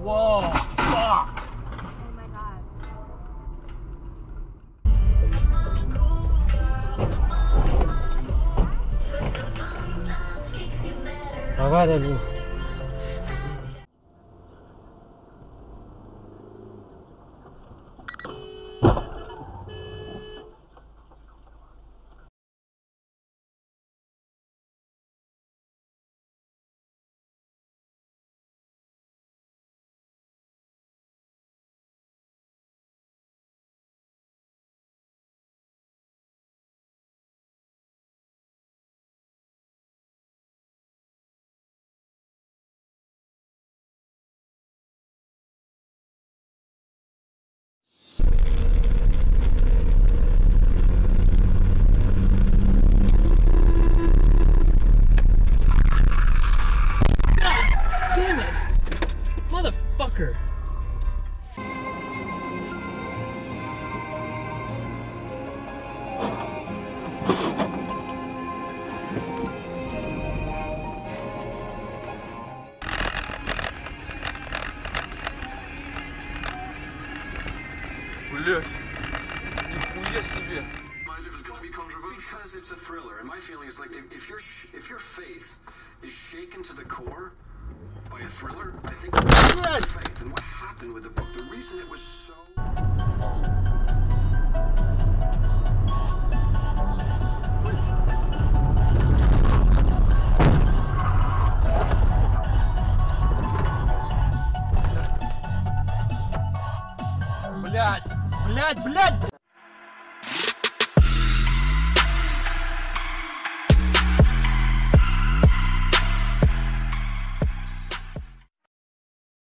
Whoa, fuck. Oh my god. Давай, Дали. Motherfucker! Блять, нихуя себе. Realize it was going to be controversial because it's a thriller, and my feeling is like if, if your sh- if your faith is shaken to the core by a thriller, I think Блять, блять, блять,